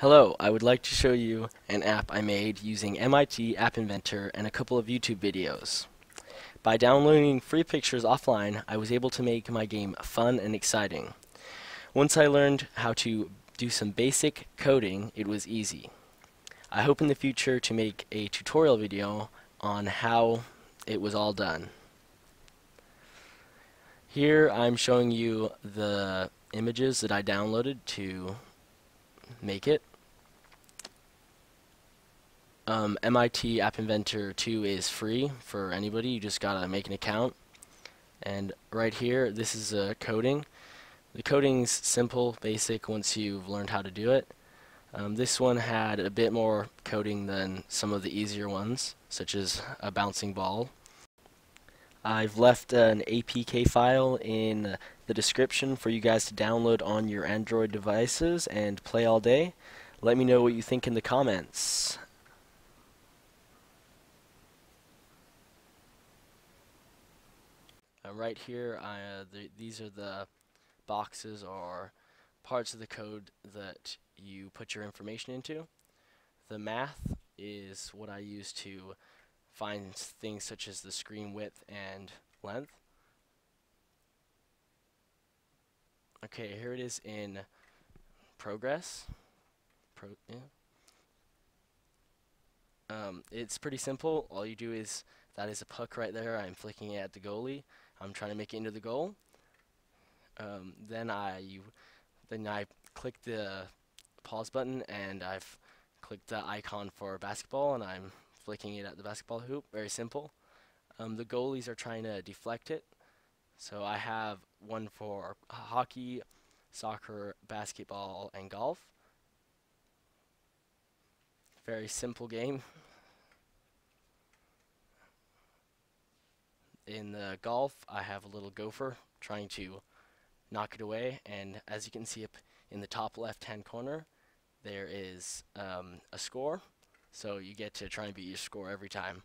Hello, I would like to show you an app I made using MIT App Inventor and a couple of YouTube videos. By downloading free pictures offline, I was able to make my game fun and exciting. Once I learned how to do some basic coding, it was easy. I hope in the future to make a tutorial video on how it was all done. Here I'm showing you the images that I downloaded to make it. Um, MIT App Inventor 2 is free for anybody. You just gotta make an account. And right here, this is uh, coding. The coding's simple, basic once you've learned how to do it. Um, this one had a bit more coding than some of the easier ones, such as a bouncing ball. I've left an APK file in the description for you guys to download on your Android devices and play all day. Let me know what you think in the comments. Uh, right here, I, uh, the, these are the boxes or parts of the code that you put your information into. The math is what I use to find things such as the screen width and length. Okay, here it is in progress. Pro yeah. Um, it's pretty simple. All you do is, that is a puck right there. I'm flicking it at the goalie. I'm trying to make it into the goal. Um, then I, then I click the pause button and I've clicked the icon for basketball and I'm flicking it at the basketball hoop. Very simple. Um, the goalies are trying to deflect it. So I have one for hockey, soccer, basketball, and golf. Very simple game. In the golf, I have a little gopher trying to knock it away, and as you can see up in the top left-hand corner, there is um, a score. So you get to try and beat your score every time.